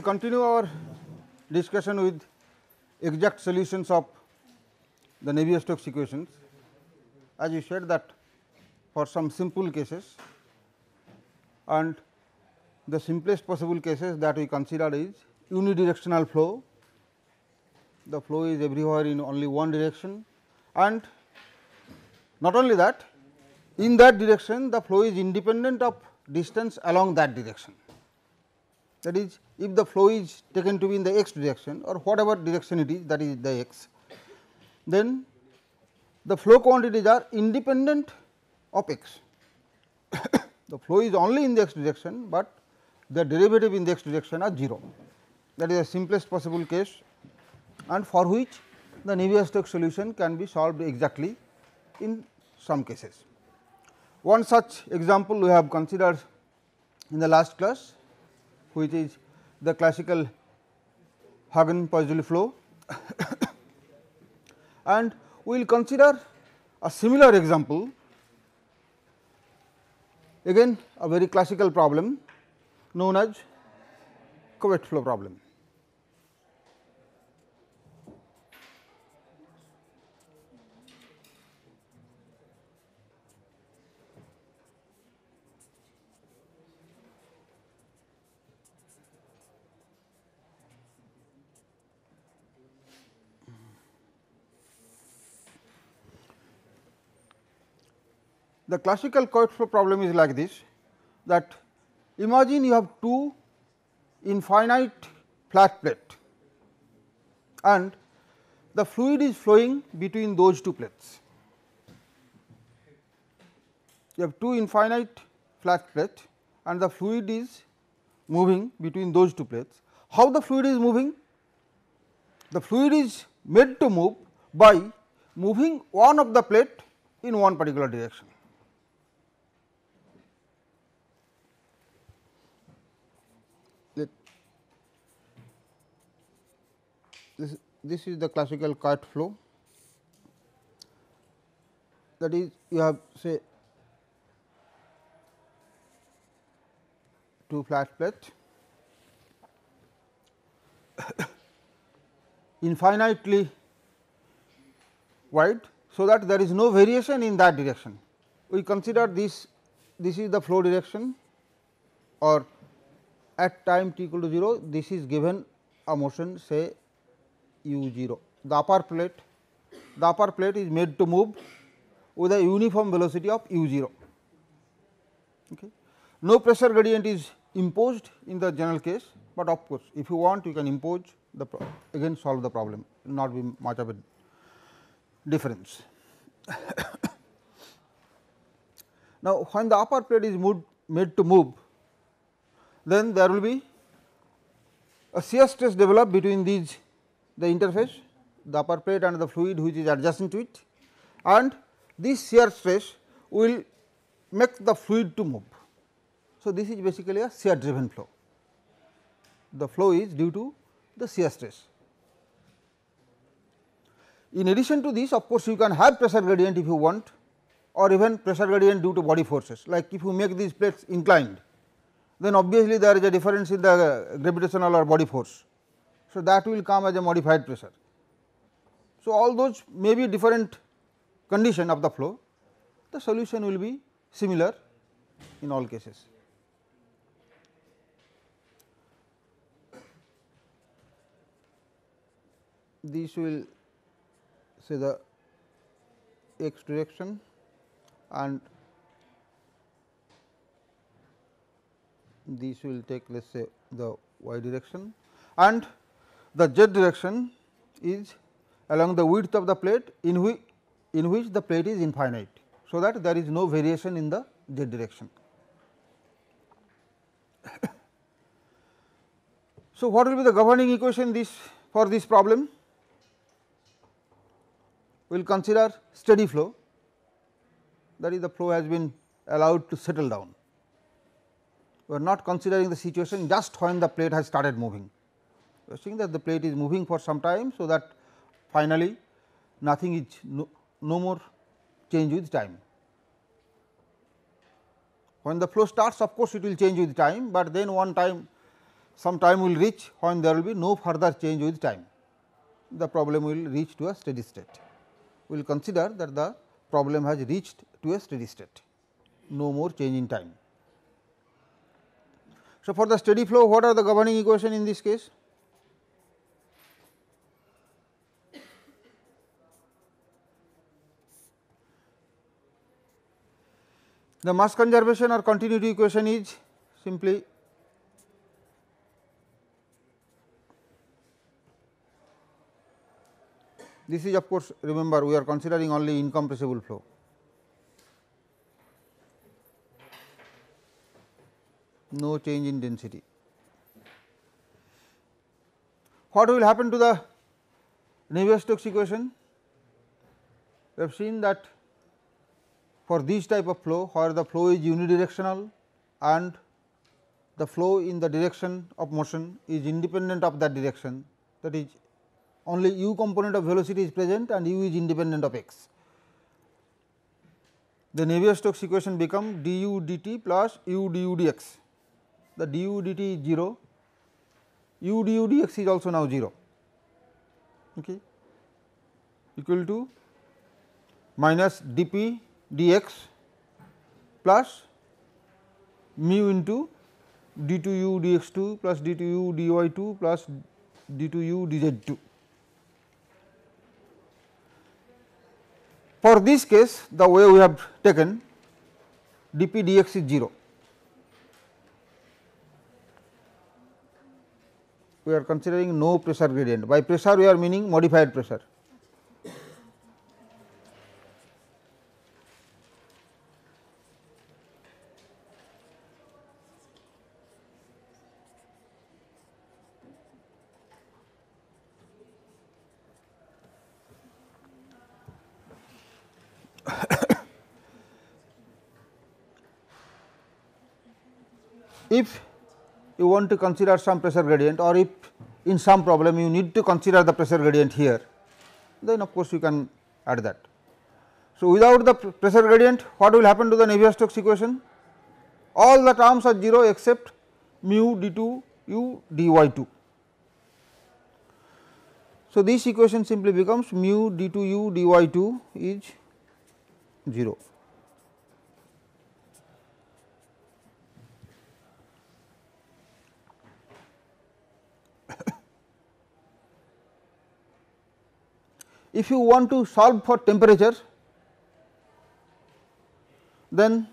Will continue our discussion with exact solutions of the Navier-Stokes equations. As we said that for some simple cases and the simplest possible cases that we consider is unidirectional flow, the flow is everywhere in only one direction and not only that in that direction the flow is independent of distance along that direction. That is if the flow is taken to be in the x direction or whatever direction it is that is the x, then the flow quantities are independent of x. the flow is only in the x direction, but the derivative in the x direction are 0. That is the simplest possible case and for which the Navier-Stokes solution can be solved exactly in some cases. One such example we have considered in the last class which is the classical Hagen-Poiseuille flow and we will consider a similar example again a very classical problem known as Couette flow problem. The classical Couette flow problem is like this that imagine you have two infinite flat plate and the fluid is flowing between those two plates. You have two infinite flat plate and the fluid is moving between those two plates. How the fluid is moving? The fluid is made to move by moving one of the plate in one particular direction. This, this is the classical Couette flow that is you have say two flat plates infinitely wide. So, that there is no variation in that direction. We consider this this is the flow direction or at time t equal to 0 this is given a motion say u 0. The upper plate, the upper plate is made to move with a uniform velocity of u 0. Okay. No pressure gradient is imposed in the general case, but of course, if you want you can impose the again solve the problem not be much of a difference. now, when the upper plate is moved made to move, then there will be a shear stress developed between these the interface the upper plate and the fluid which is adjacent to it and this shear stress will make the fluid to move. So, this is basically a shear driven flow the flow is due to the shear stress. In addition to this of course, you can have pressure gradient if you want or even pressure gradient due to body forces like if you make these plates inclined then obviously there is a difference in the gravitational or body force so, that will come as a modified pressure. So, all those may be different condition of the flow, the solution will be similar in all cases. This will say the x direction and this will take let us say the y direction and the z direction is along the width of the plate in which in which the plate is infinite. So, that there is no variation in the z direction. So, what will be the governing equation this for this problem? We will consider steady flow that is the flow has been allowed to settle down. We are not considering the situation just when the plate has started moving. Saying that the plate is moving for some time. So, that finally, nothing is no, no more change with time. When the flow starts of course, it will change with time, but then one time some time will reach when there will be no further change with time. The problem will reach to a steady state. We will consider that the problem has reached to a steady state, no more change in time. So, for the steady flow what are the governing equation in this case? The mass conservation or continuity equation is simply this is of course remember we are considering only incompressible flow. No change in density. What will happen to the Navier-Stokes equation? We have seen that for this type of flow where the flow is unidirectional and the flow in the direction of motion is independent of that direction that is only u component of velocity is present and u is independent of x. The Navier-Stokes equation become du dt plus u du dx. The du dt is 0, u du dx is also now 0 okay, equal to minus dp dx plus mu into d 2 u dx 2 plus d 2 u dy 2 plus d 2 u dz 2. For this case the way we have taken dp dx is 0. We are considering no pressure gradient by pressure we are meaning modified pressure. if you want to consider some pressure gradient or if in some problem you need to consider the pressure gradient here, then of course, you can add that. So, without the pressure gradient what will happen to the Navier-Stokes equation? All the terms are 0 except mu d 2 u dy 2. So, this equation simply becomes mu d 2 u dy 2 is 0. If you want to solve for temperature then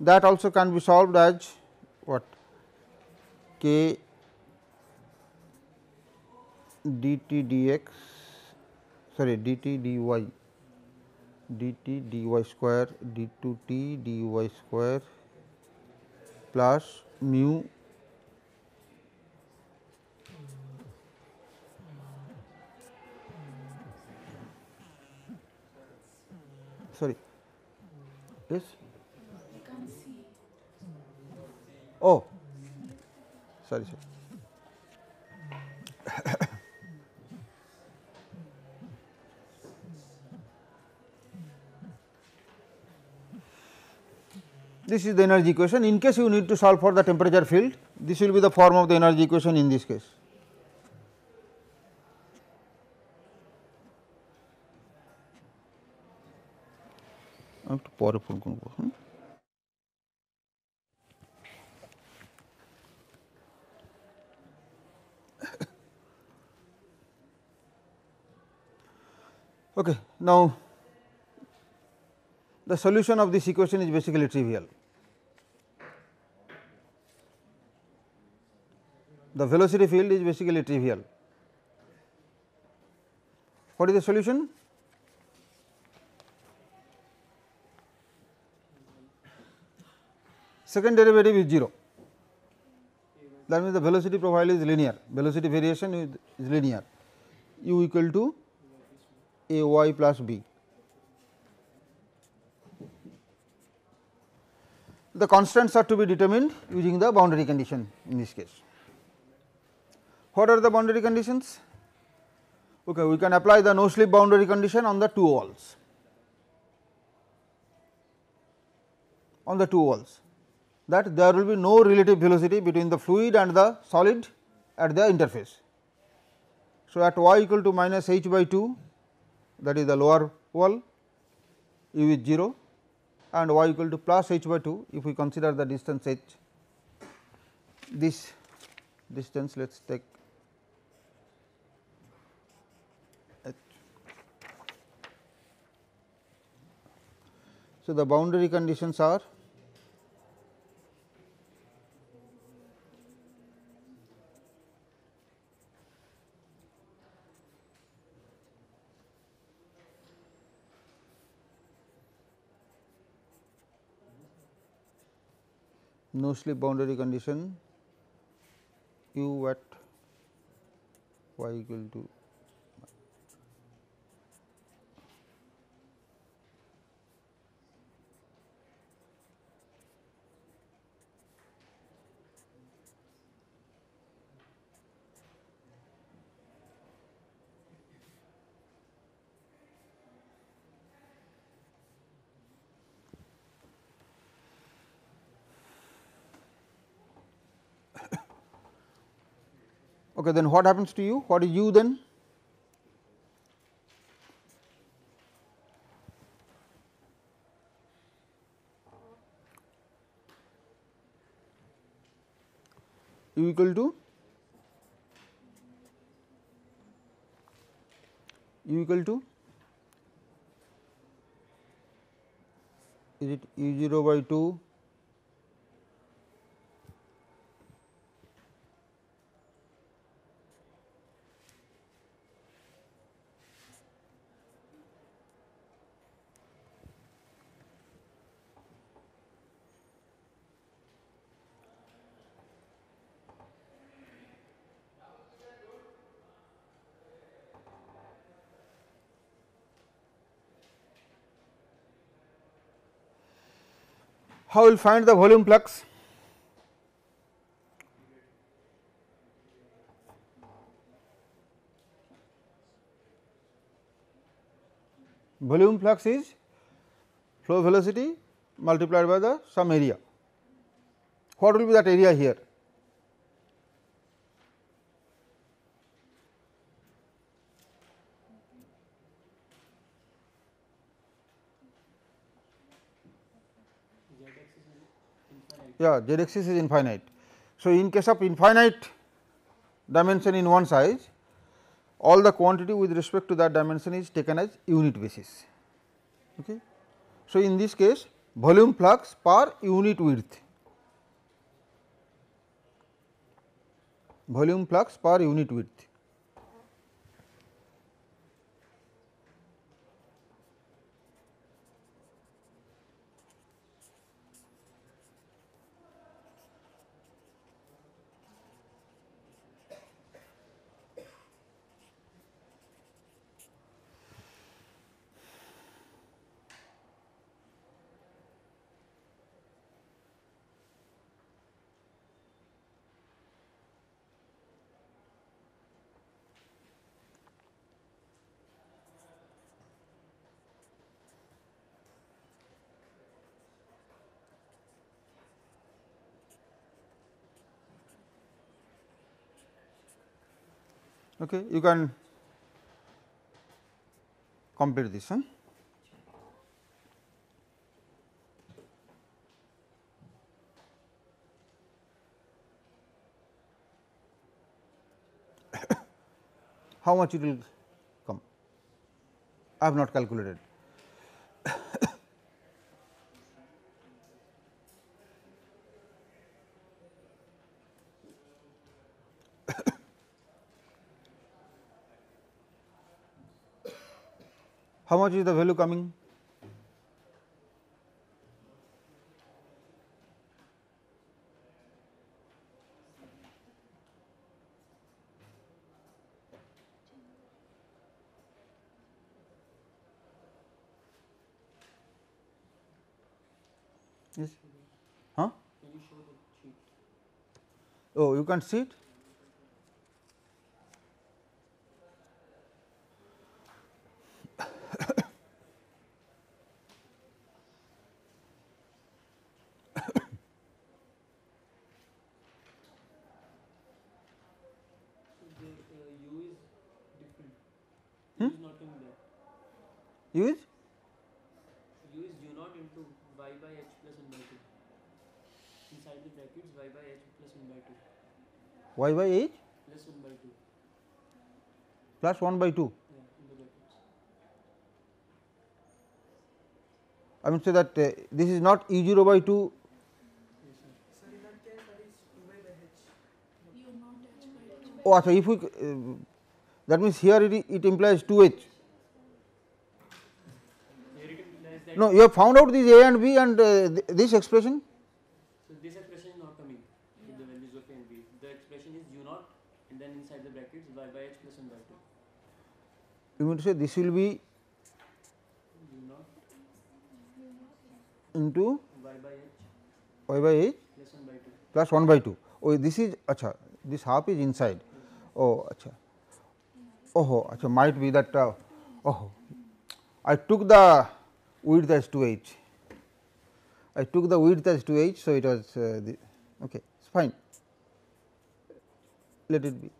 that also can be solved as what? K dt dx sorry dt dy dt dy square d2 t dy square plus mu sorry. Yes? Oh. Sorry sorry this is the energy equation. In case you need to solve for the temperature field this will be the form of the energy equation in this case পরে phone করবো হুম Okay. Now, the solution of this equation is basically trivial. The velocity field is basically trivial. What is the solution? Second derivative is 0. that means the velocity profile is linear, velocity variation is, linear u equal to a y plus b. The constants are to be determined using the boundary condition in this case. What are the boundary conditions? Okay, we can apply the no slip boundary condition on the two walls. On the two walls that there will be no relative velocity between the fluid and the solid at the interface. So, at y equal to minus h by 2 that is the lower wall u is 0 and y equal to plus h by 2 if we consider the distance h this distance let us take. So, the boundary conditions are no slip boundary condition u at y equal to Okay, then what happens to you? What is u then? u equal to u equal to is it u 0 by 2 How will find the volume flux? Volume flux is flow velocity multiplied by the some area. What will be that area here? Yeah z axis is infinite. So, in case of infinite dimension in one size all the quantity with respect to that dimension is taken as unit basis. Okay. So, in this case volume flux per unit width volume flux per unit width okay, you can complete this one. How much it will come? I have not calculated. how much is the value coming? Yes. Huh? Oh, you can't see it? Y by h plus 1 by 2. plus 1 by 2. Yeah, in the brackets. I mean say that uh, this is not E 0 by 2 Yes, sir. Sir, in that case, that is 2 by h. Oh, achha, if we uh, that means here it, it implies 2 h. Here it implies that. No, you have found out these a and b and uh, th this expression. So this expression is not coming with the values of a and b. The expression is u naught and then inside the brackets y by h plus 1 by 2. You mean to say this will be into y by h y by h plus 1 by 2. plus 1 by 2. Oh, this is acha, this half is inside. Oh, acha. Oh, acha, might be that. Uh, oh, I took the width as 2 h. I took the width as 2 h, so it was uh, the, okay. It's fine. Let it be.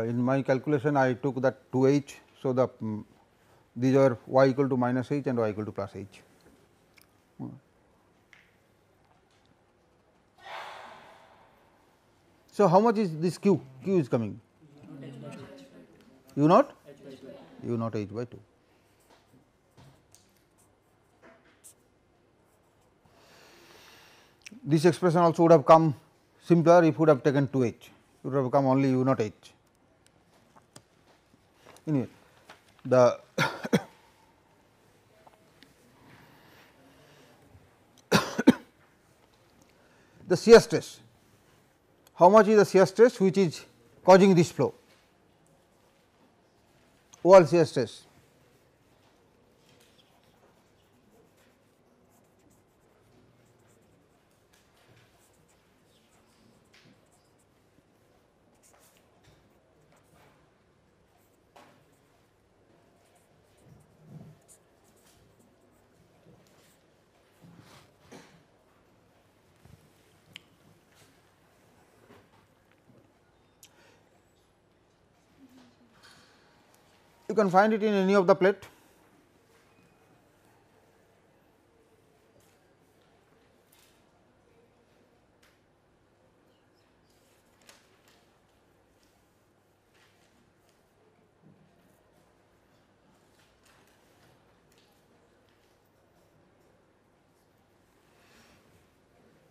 In my calculation I took that 2 h. So, the mm, these are y equal to minus h and y equal to plus h. So, how much is this q? q is coming u naught h by 2. u naught h by 2. This expression also would have come simpler if would have taken 2 h, it would have come only u naught h. Anyway, the the shear stress, how much is the shear stress which is causing this flow? Wall shear stress. Can find it in any of the plate.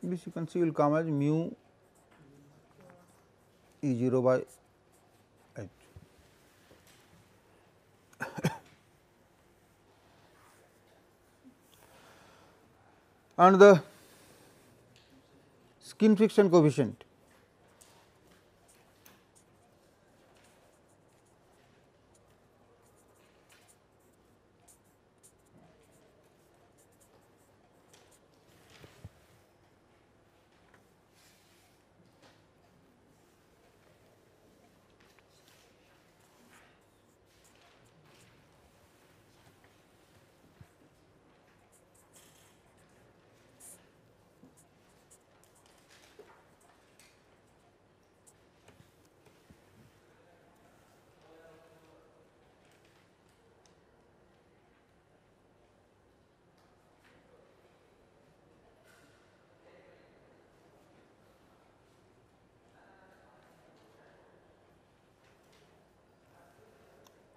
This you can see will come as mu E 0 by and the skin friction coefficient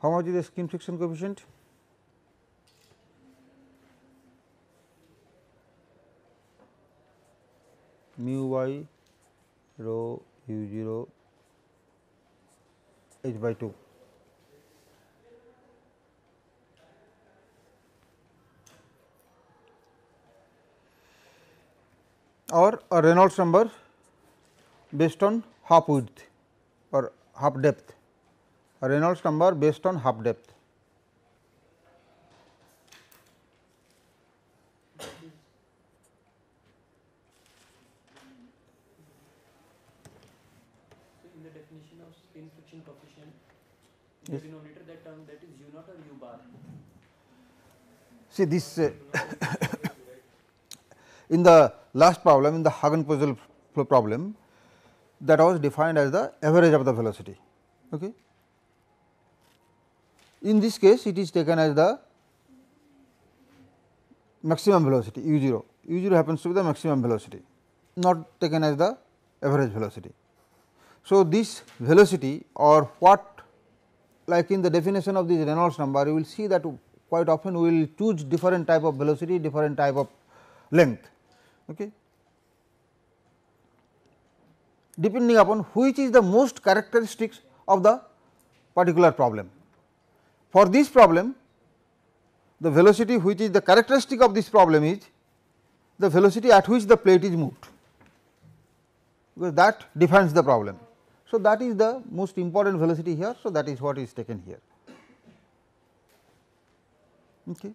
How much is the skin friction coefficient? mu y rho u 0 h by 2. or a Reynolds number based on half width or half depth, Reynolds number based on half depth. So, in the definition of skin friction coefficient, the denominator that that is u naught or u bar. See this uh, in the last problem in the Hagen-Poiseuille flow problem that was defined as the average of the velocity. Okay. In this case it is taken as the maximum velocity u 0, u 0 happens to be the maximum velocity not taken as the average velocity. So, this velocity or what like in the definition of this Reynolds number you will see that quite often we will choose different type of velocity different type of length. Okay. depending upon which is the most characteristics of the particular problem. For this problem the velocity which is the characteristic of this problem is the velocity at which the plate is moved because that defines the problem. So, that is the most important velocity here. So, that is what is taken here. Okay.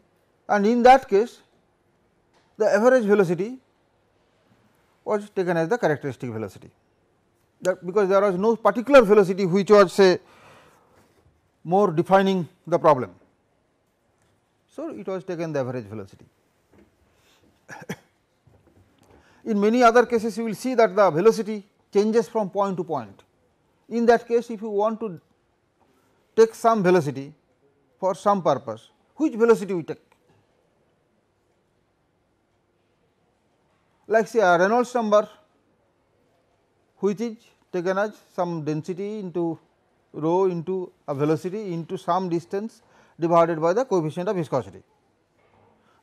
And in that case the average velocity was taken as the characteristic velocity that because there was no particular velocity which was say more defining the problem. So, it was taken the average velocity. In many other cases you will see that the velocity changes from point to point. In that case if you want to take some velocity for some purpose, which velocity we take? Like say a Reynolds number which is taken as some density into rho into a velocity into some distance divided by the coefficient of viscosity.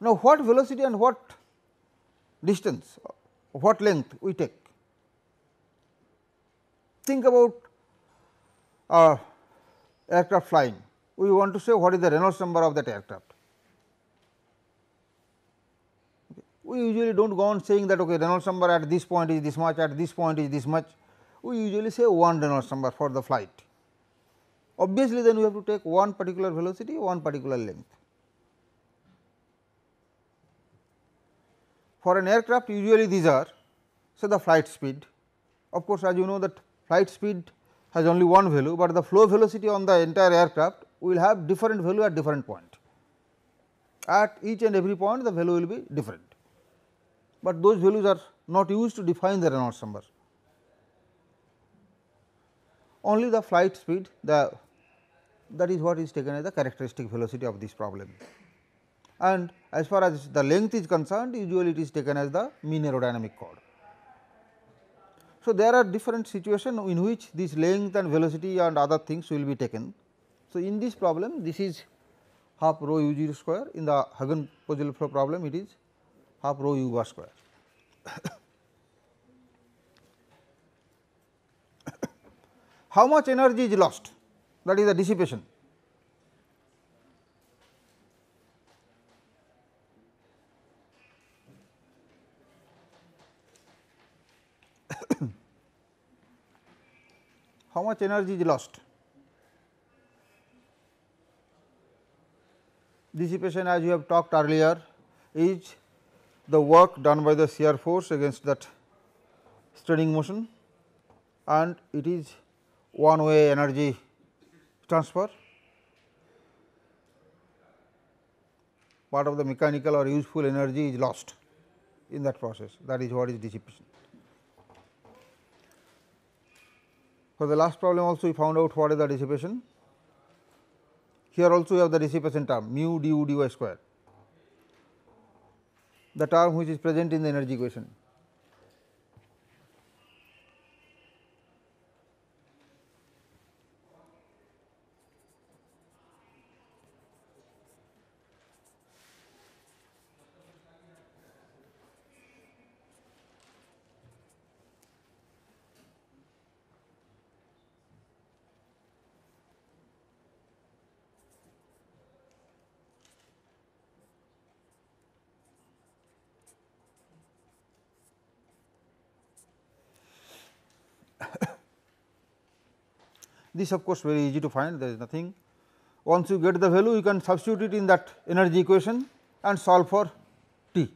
Now, what velocity and what distance, what length we take? Think about a aircraft flying, we want to say what is the Reynolds number of that aircraft. We usually do not go on saying that okay, Reynolds number at this point is this much, at this point is this much, we usually say one Reynolds number for the flight. Obviously, then we have to take one particular velocity, one particular length. For an aircraft usually these are say the flight speed. Of course, as you know that flight speed has only one value, but the flow velocity on the entire aircraft will have different value at different point. At each and every point the value will be different, but those values are not used to define the Reynolds number. Only the flight speed the that is what is taken as the characteristic velocity of this problem. And as far as the length is concerned usually it is taken as the mean aerodynamic chord. So, there are different situations in which this length and velocity and other things will be taken. So, in this problem this is half rho u 0 square in the Hagen Poiseuille flow problem it is half rho u bar square. How much energy is lost that is the dissipation. How much energy is lost? Dissipation as we have talked earlier is the work done by the shear force against that shearing motion and it is one way energy transfer. Part of the mechanical or useful energy is lost in that process that is what is dissipation. For the last problem also we found out what is the dissipation. Here also we have the dissipation term mu du dy square, the term which is present in the energy equation. This of course, very easy to find there is nothing. Once you get the value you can substitute it in that energy equation and solve for T.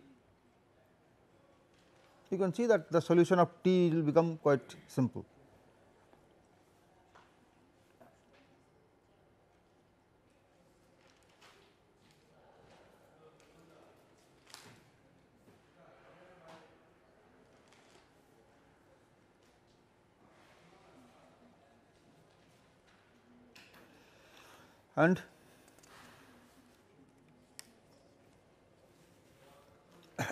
You can see that the solution of T will become quite simple. And?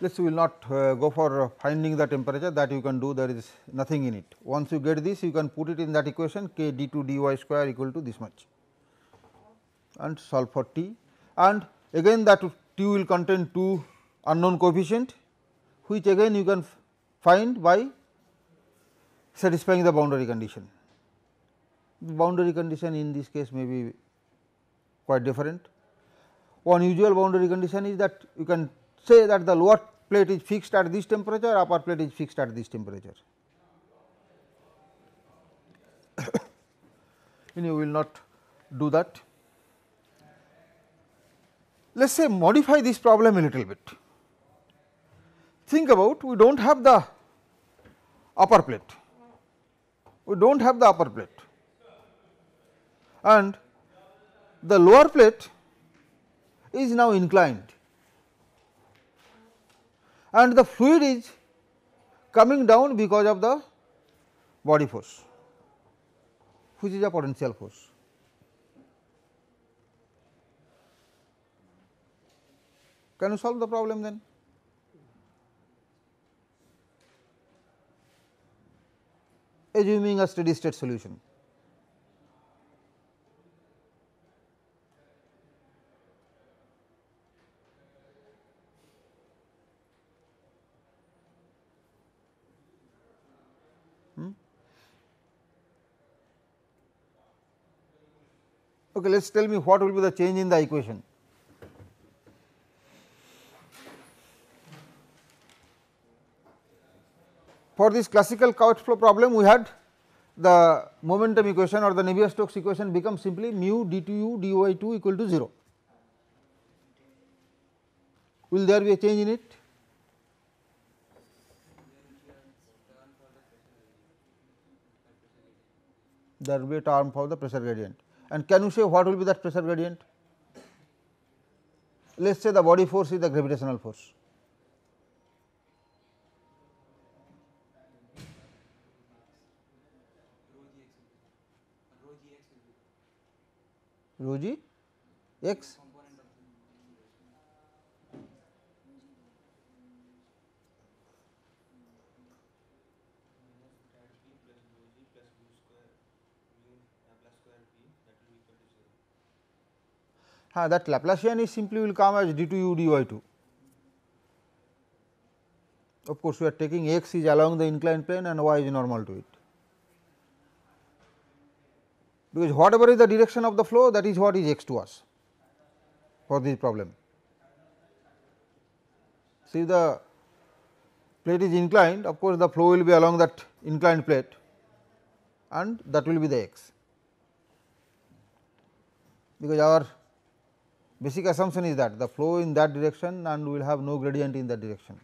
We will not uh, go for finding the temperature. That you can do there is nothing in it. Once you get this you can put it in that equation k d 2 dy square equal to this much. And solve for t. And again that t will contain two unknown coefficient which again you can find by satisfying the boundary condition boundary condition in this case may be quite different. One usual boundary condition is that you can say that the lower plate is fixed at this temperature, upper plate is fixed at this temperature. and you will not do that. Let us say modify this problem a little bit. Think about we do not have the upper plate, we do not have the upper plate and the lower plate is now inclined and the fluid is coming down because of the body force which is a potential force. Can you solve the problem then? Assuming a steady state solution. Okay, let us tell me what will be the change in the equation. For this classical Couette flow problem, we had the momentum equation or the Navier-Stokes equation becomes simply mu d2u dy 2 equal to 0. Will there be a change in it? There will be a term for the pressure gradient and can you say what will be that pressure gradient? Let us say the body force is the gravitational force. Rho g x ha, that Laplacian is simply will come as d 2 u dy 2. Of course, we are taking x is along the inclined plane and y is normal to it. Because whatever is the direction of the flow that is what is x to us for this problem. See the plate is inclined of course, the flow will be along that inclined plate and that will be the x because our basic assumption is that the flow in that direction and we will have no gradient in that direction.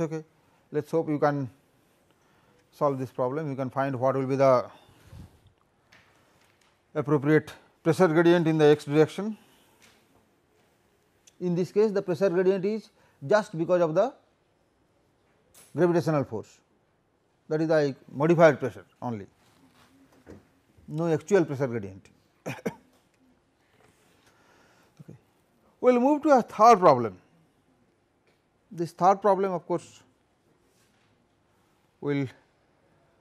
Okay. Let us hope you can solve this problem, you can find what will be the appropriate pressure gradient in the x direction. In this case the pressure gradient is just because of the gravitational force that is the modified pressure only, no actual pressure gradient. okay. We will move to a third problem. This third problem of course, we will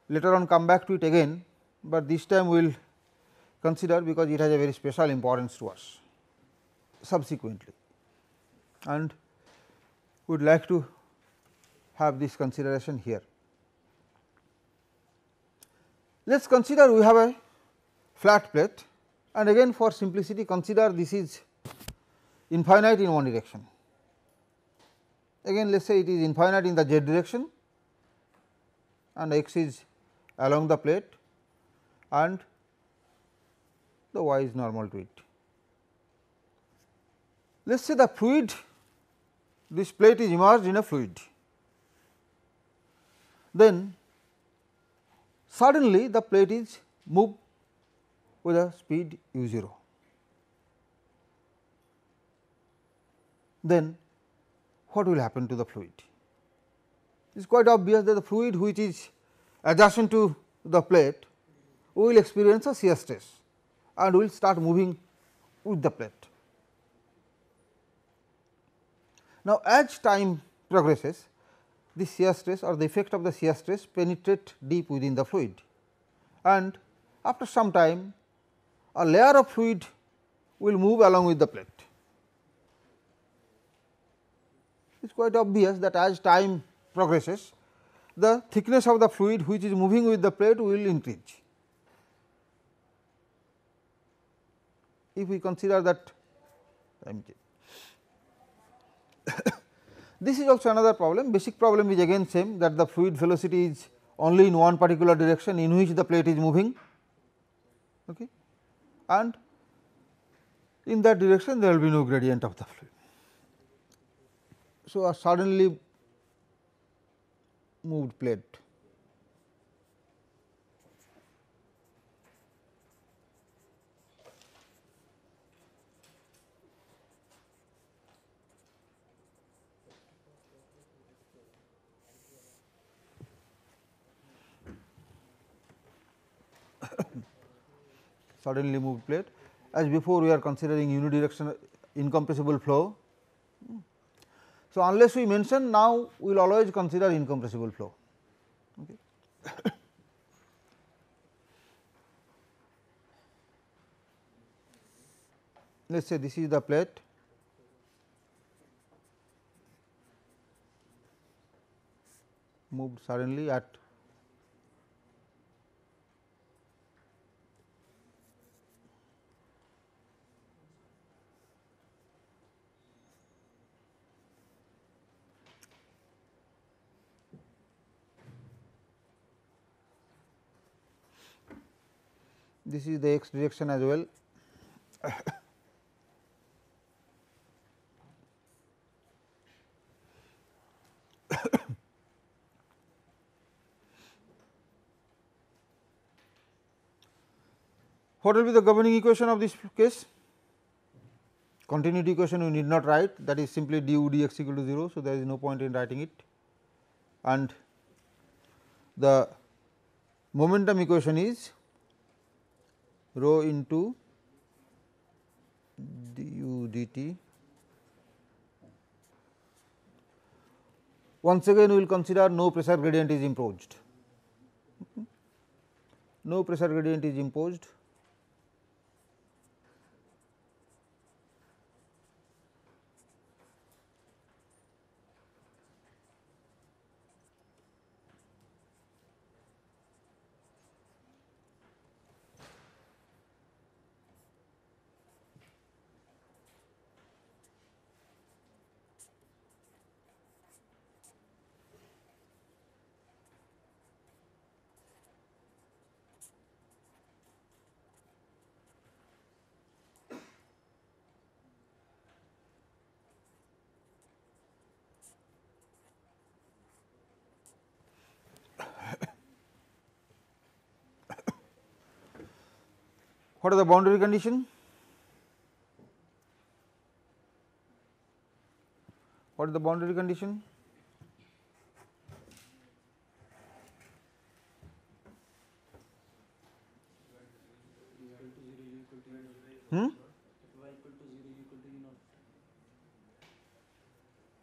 later on come back to it again, but this time we will consider because it has a very special importance to us subsequently and would like to have this consideration here. Let us consider we have a flat plate and again for simplicity consider this is infinite in one direction. Again let us say it is infinite in the z direction and x is along the plate and the y is normal to it. Let us say the fluid this plate is immersed in a fluid, then suddenly the plate is moved with a speed u 0. Then what will happen to the fluid? It is quite obvious that the fluid which is adjacent to the plate will experience a shear stress and will start moving with the plate. Now, as time progresses the shear stress or the effect of the shear stress penetrate deep within the fluid and after some time a layer of fluid will move along with the plate. It is quite obvious that as time progresses the thickness of the fluid which is moving with the plate will increase. If we consider that time change. This is also another problem basic problem is again same that the fluid velocity is only in one particular direction in which the plate is moving okay. and in that direction there will be no gradient of the fluid. So, a suddenly moved plate suddenly moved plate as before we are considering unidirectional incompressible flow. So, unless we mention now we will always consider incompressible flow. Okay. Let us say this is the plate moved suddenly at this is the x direction as well. what will be the governing equation of this case? Continuity equation we need not write that is simply du dx equal to 0. So, there is no point in writing it and the momentum equation is rho into du dt. Once again we will consider no pressure gradient is imposed, no pressure gradient is imposed What are the boundary condition? What is the boundary condition? Hmm?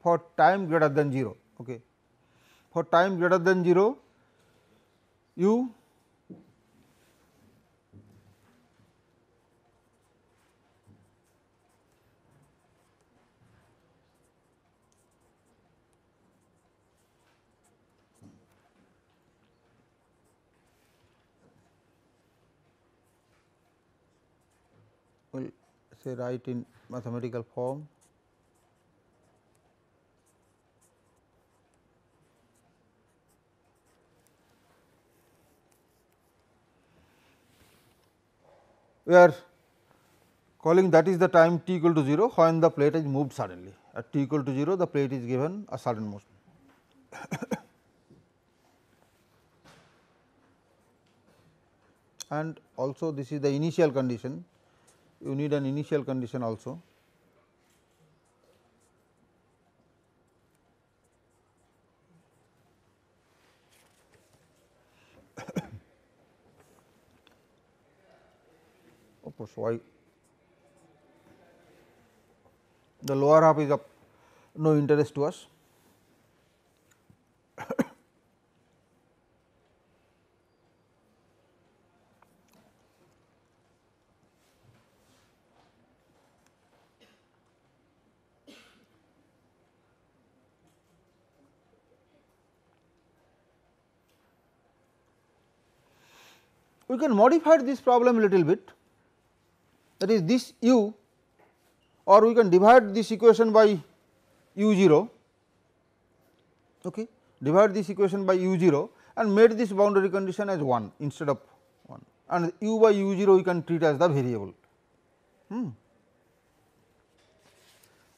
For time greater than 0. Okay. For time greater than 0, you will say write in mathematical form. We are calling that is the time t equal to 0 when the plate is moved suddenly at t equal to 0 the plate is given a sudden motion. and also this is the initial condition you need an initial condition also. of course, why the lower half is of no interest to us. We can modify this problem a little bit that is this u or we can divide this equation by u 0 okay divide this equation by u 0 and made this boundary condition as 1 instead of 1 and u by u 0 we can treat as the variable. Hmm.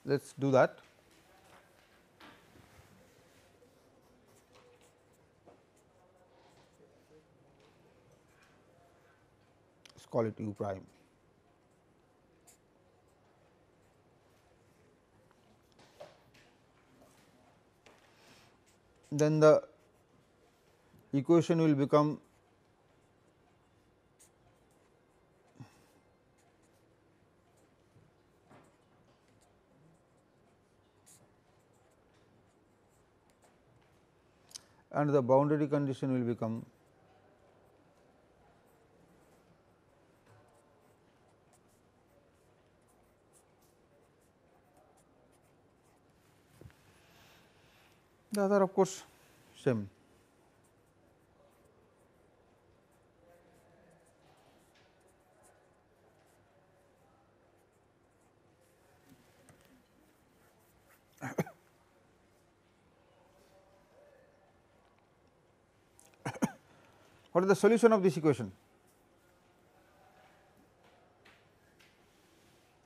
Let us do that. Call it u prime. then the equation will become and the boundary condition will become the other of course same. what is the solution of this equation?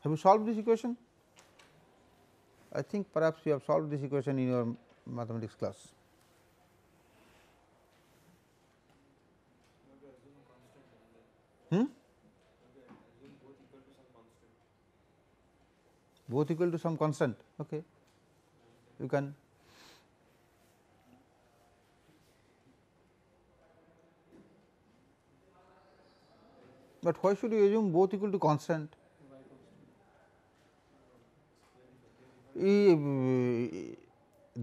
Have you solved this equation? I think perhaps you have solved this equation in your mathematics class. Hmm? Both equal to some constant. Okay. You can but why should you assume both equal to constant?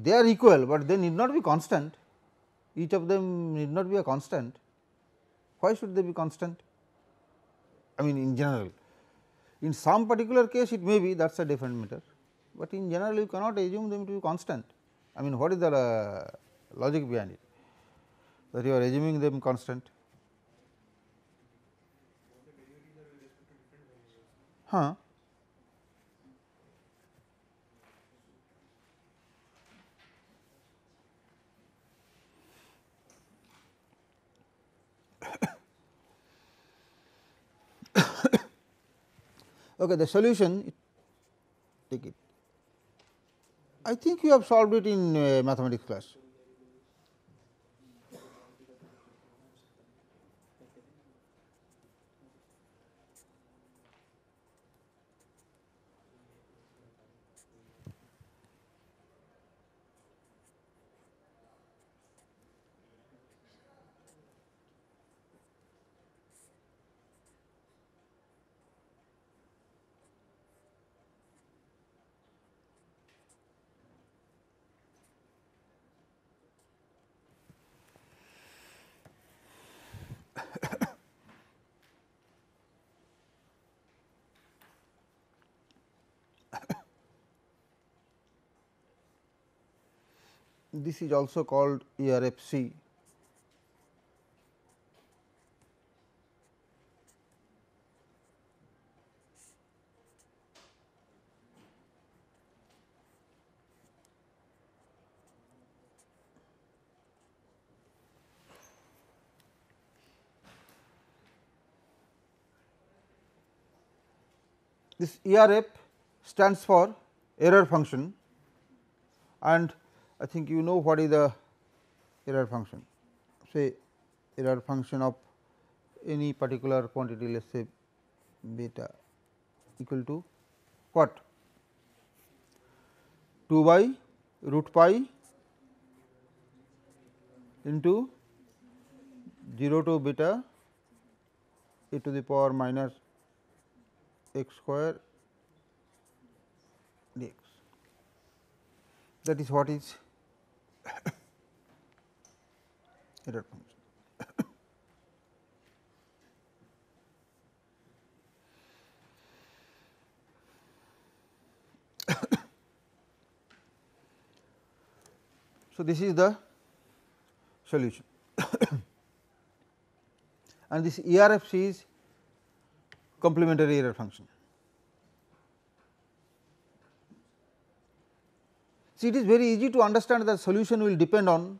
They are equal, but they need not be constant each of them need not be a constant. Why should they be constant? I mean in general in some particular case it may be that is a different matter, but in general you cannot assume them to be constant. I mean what is the uh, logic behind it that you are assuming them constant. Huh. Okay, the solution take it. I think you have solved it in uh, mathematics class. this is also called ERFC. This ERF stands for error function and I think you know what is the error function say error function of any particular quantity let us say beta equal to what 2 by root pi into 0 to beta e to the power minus x square dx. That is what is so, this is the solution and this ERFC is complementary error function. See, it is very easy to understand that solution will depend on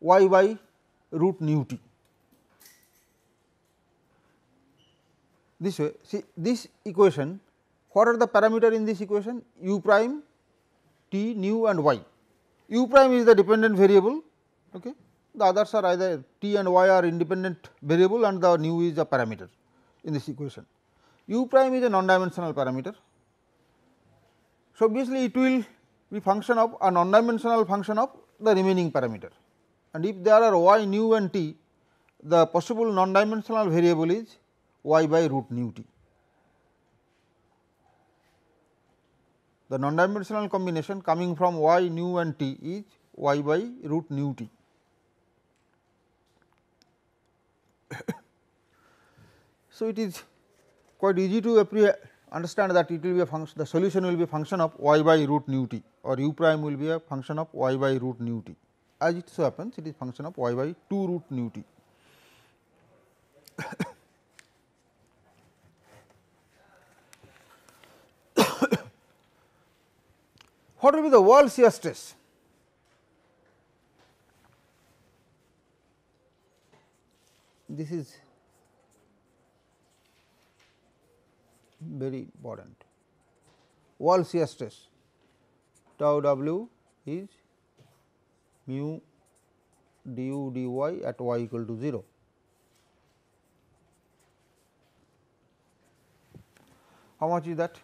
y by root nu t. This way, see this equation, what are the parameter in this equation? u prime, t, nu and y. u prime is the dependent variable, okay. the others are either t and y are independent variable and the nu is a parameter in this equation. u prime is a non dimensional parameter. So, obviously, it will be function of a non dimensional function of the remaining parameter and if there are y nu and t the possible non dimensional variable is y by root nu t. The non dimensional combination coming from y nu and t is y by root nu t. so, it is quite easy to understand that it will be a function the solution will be function of y by root nu t or u prime will be a function of y by root nu t as it so happens it is function of y by 2 root nu t. what will be the wall shear stress? This is very important. Wall shear stress tau w is mu du dy at y equal to 0. How much is that?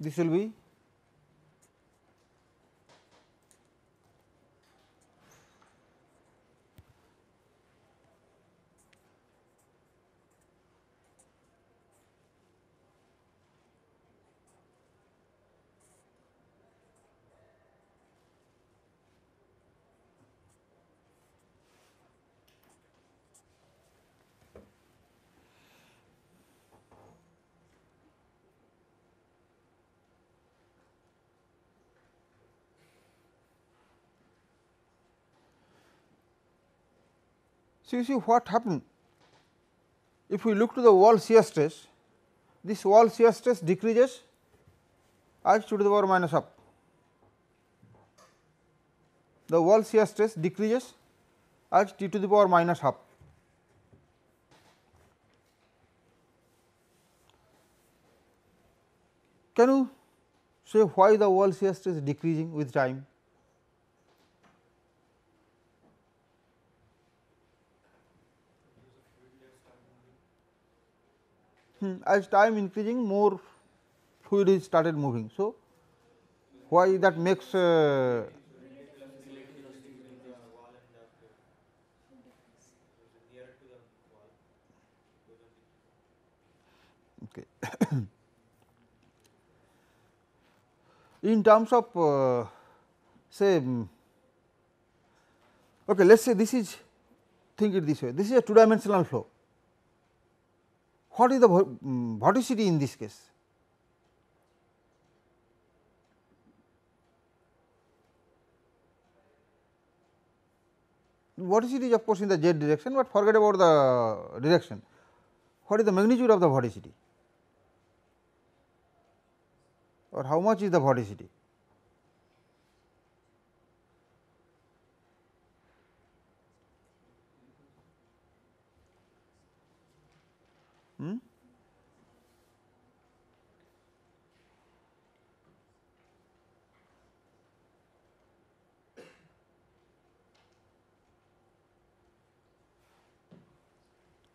This will be So, you see what happened if we look to the wall shear stress, this wall shear stress decreases as to the power minus half. The wall shear stress decreases as t to the power minus half. Can you say why the wall shear stress is decreasing with time? Hmm, as time increasing more fluid is started moving. So, why that makes uh, okay. in terms of uh, say um, okay let us say this is think it this way this is a two dimensional flow what is the um, vorticity in this case? Vorticity is of course in the z direction, but forget about the direction. What is the magnitude of the vorticity or how much is the vorticity?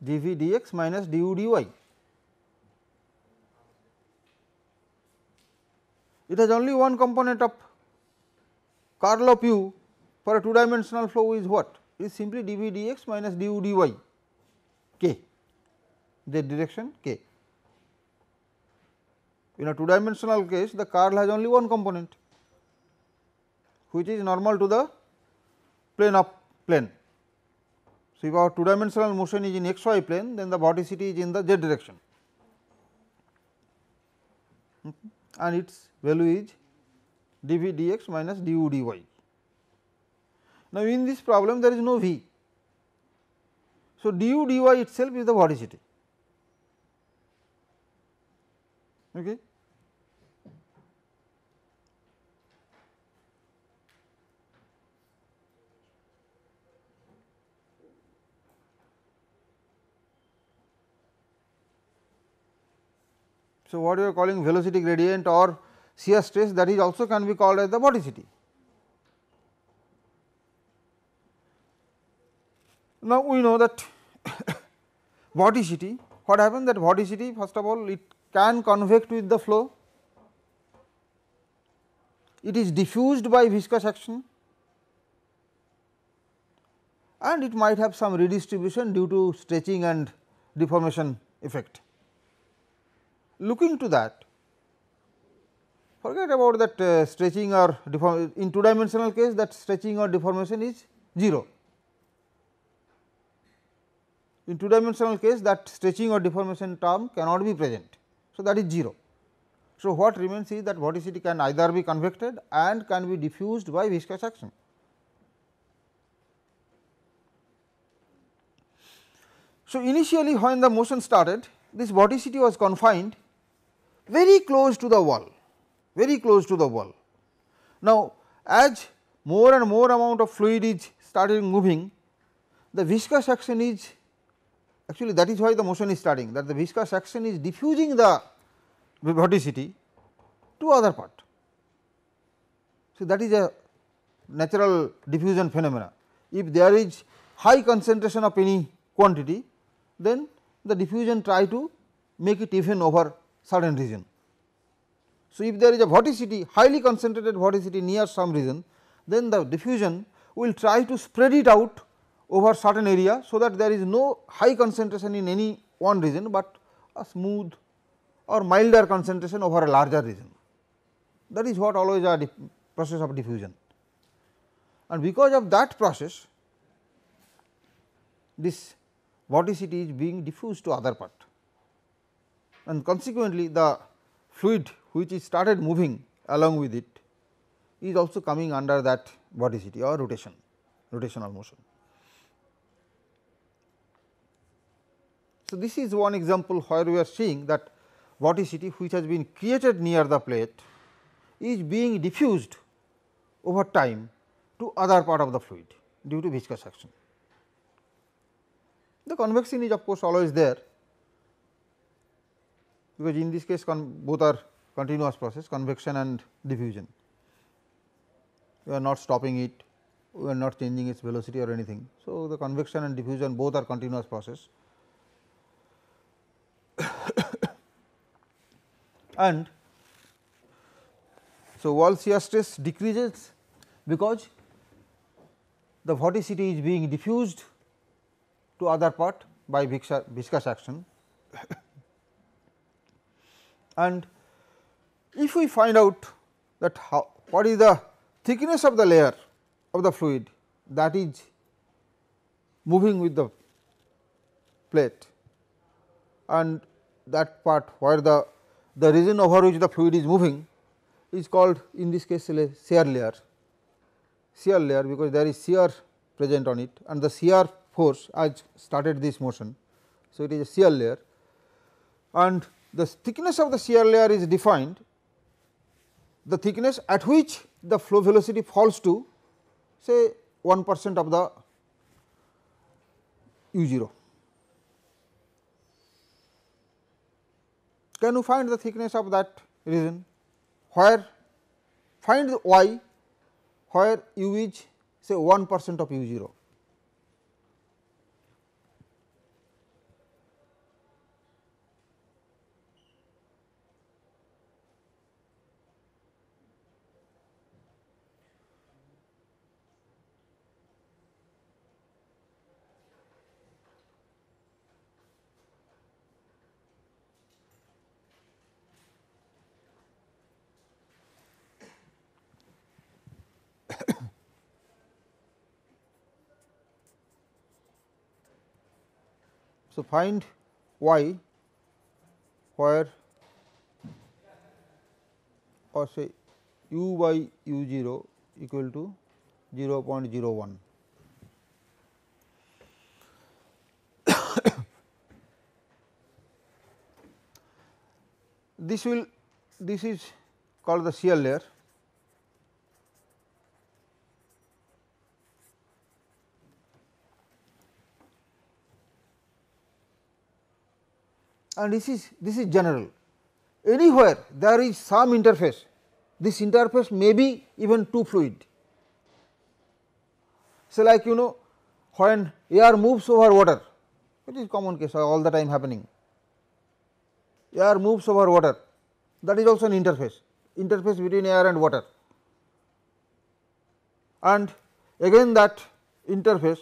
Dv dx minus du dy. It has only one component of curl of u for a two dimensional flow is what? Is simply dv dx minus du dy k, the direction k. In a two dimensional case the curl has only one component which is normal to the plane of plane. So, if our two dimensional motion is in x y plane then the vorticity is in the z direction and its value is dv dx minus du dy. Now, in this problem there is no v. So, du dy itself is the vorticity. Okay. So, what you are calling velocity gradient or shear stress that is also can be called as the vorticity. Now, we know that vorticity what happens that vorticity first of all it can convect with the flow, it is diffused by viscous action. And it might have some redistribution due to stretching and deformation effect looking to that forget about that uh, stretching or deform in two dimensional case that stretching or deformation is 0. In two dimensional case that stretching or deformation term cannot be present. So, that is 0. So, what remains is that vorticity can either be convected and can be diffused by viscous action. So, initially when the motion started this vorticity was confined very close to the wall, very close to the wall. Now, as more and more amount of fluid is started moving, the viscous action is actually that is why the motion is starting that the viscous action is diffusing the vorticity to other part. So, that is a natural diffusion phenomena. If there is high concentration of any quantity, then the diffusion try to make it even over certain region. So, if there is a vorticity highly concentrated vorticity near some region, then the diffusion will try to spread it out over certain area. So, that there is no high concentration in any one region, but a smooth or milder concentration over a larger region. That is what always a process of diffusion. And because of that process, this vorticity is being diffused to other part and consequently the fluid which is started moving along with it is also coming under that vorticity or rotation rotational motion. So, this is one example where we are seeing that vorticity which has been created near the plate is being diffused over time to other part of the fluid due to viscous action. The convection is of course always there because in this case both are continuous process convection and diffusion. We are not stopping it, we are not changing its velocity or anything. So, the convection and diffusion both are continuous process and so wall shear stress decreases because the vorticity is being diffused to other part by viscous action and if we find out that how what is the thickness of the layer of the fluid that is moving with the plate and that part where the the region over which the fluid is moving is called in this case shear layer shear layer because there is shear present on it and the shear force has started this motion. So, it is a shear layer and the thickness of the shear layer is defined the thickness at which the flow velocity falls to say 1 percent of the u 0. Can you find the thickness of that region where find y where u is say 1 percent of u 0. So, find y where or say u by u 0 equal to 0.01. this will this is called the shear layer and this is this is general. Anywhere there is some interface this interface may be even two fluid. So like you know when air moves over water it is common case uh, all the time happening. Air moves over water that is also an interface interface between air and water. And again that interface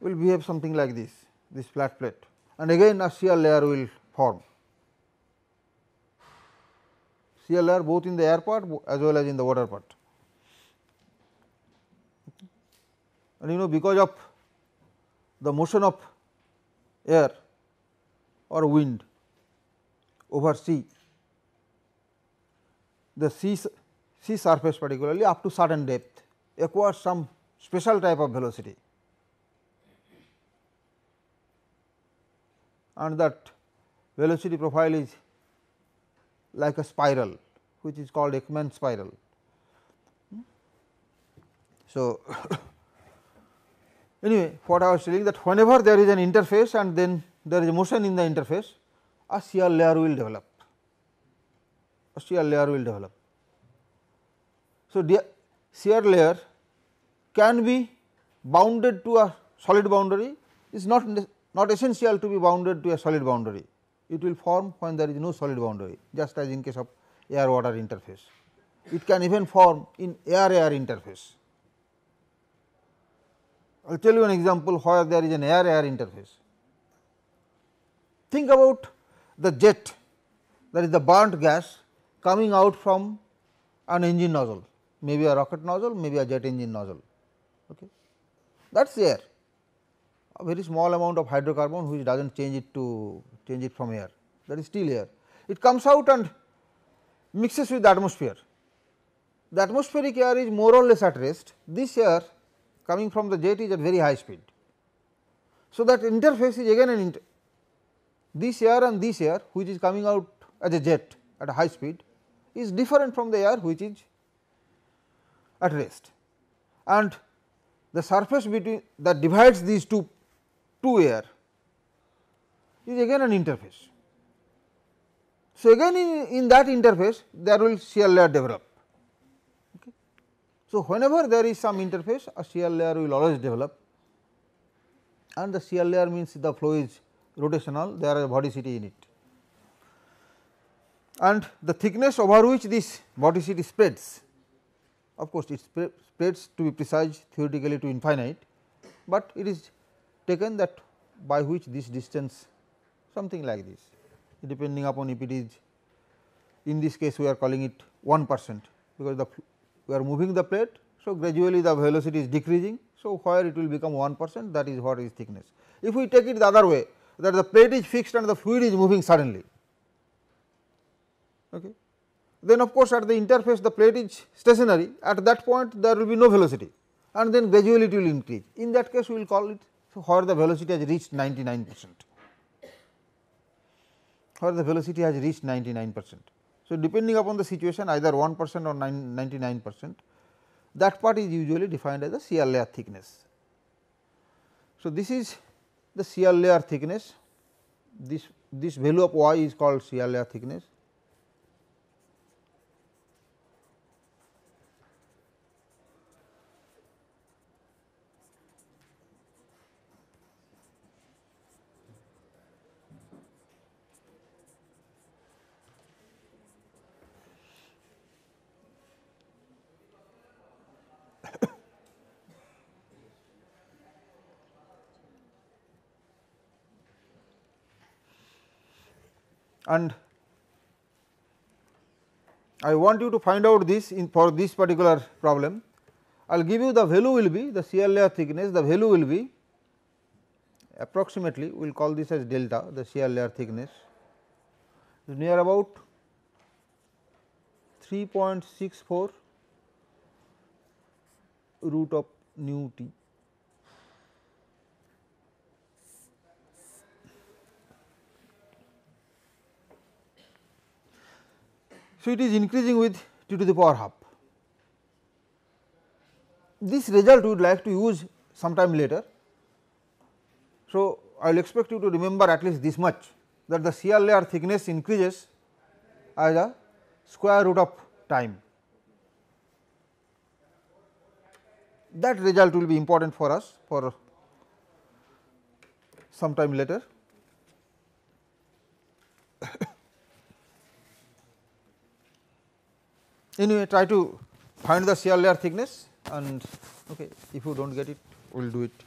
will behave something like this this flat plate and again a shear layer will form. Shear layer both in the air part as well as in the water part and you know because of the motion of air or wind over sea the sea, sea surface particularly up to certain depth acquires some special type of velocity and that velocity profile is like a spiral which is called Ekman spiral. So, anyway what I was telling that whenever there is an interface and then there is motion in the interface a shear layer will develop, a shear layer will develop. So, the shear layer can be bounded to a solid boundary is not not essential to be bounded to a solid boundary. It will form when there is no solid boundary just as in case of air water interface. It can even form in air air interface. I will tell you an example where there is an air air interface. Think about the jet that is the burnt gas coming out from an engine nozzle, maybe a rocket nozzle, maybe a jet engine nozzle. Okay. That is air a very small amount of hydrocarbon which does not change it to change it from air that is still air. It comes out and mixes with the atmosphere. The atmospheric air is more or less at rest, this air coming from the jet is at very high speed. So, that interface is again an inter this air and this air which is coming out as a jet at a high speed is different from the air which is at rest and the surface between that divides these two two air is again an interface. So, again in, in that interface there will shear layer develop. Okay. So, whenever there is some interface a shear layer will always develop and the shear layer means the flow is rotational there is vorticity in it. And the thickness over which this vorticity spreads of course, it spreads to be precise theoretically to infinite, but it is taken that by which this distance something like this depending upon if it is in this case we are calling it 1 percent because the we are moving the plate. So, gradually the velocity is decreasing. So, where it will become 1 percent that is what is thickness. If we take it the other way that the plate is fixed and the fluid is moving suddenly. Okay. Then of course, at the interface the plate is stationary at that point there will be no velocity and then gradually it will increase. In that case we will call it where the velocity has reached 99 percent, where the velocity has reached 99 percent. So, depending upon the situation either 1 percent or 99 percent that part is usually defined as the shear layer thickness. So, this is the shear layer thickness this this value of y is called shear layer thickness and I want you to find out this in for this particular problem. I will give you the value will be the shear layer thickness, the value will be approximately we will call this as delta the shear layer thickness is near about 3.64 root of nu t. So, it is increasing with t to the power half. This result we would like to use sometime later. So, I will expect you to remember at least this much that the shear layer thickness increases as a square root of time. That result will be important for us for some time later. Anyway, try to find the shear layer thickness and okay, if you do not get it, we will do it